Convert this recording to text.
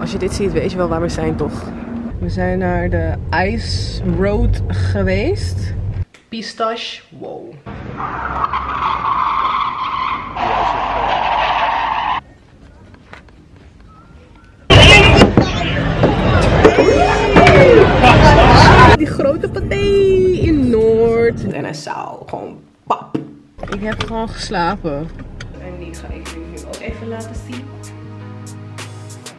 Als je dit ziet, weet je wel waar we zijn, toch? We zijn naar de Ice Road geweest. Pistache, wow. Die grote paté in Noord. En hij zou gewoon pap. Ik heb gewoon geslapen. En die ga ik jullie nu ook even laten zien.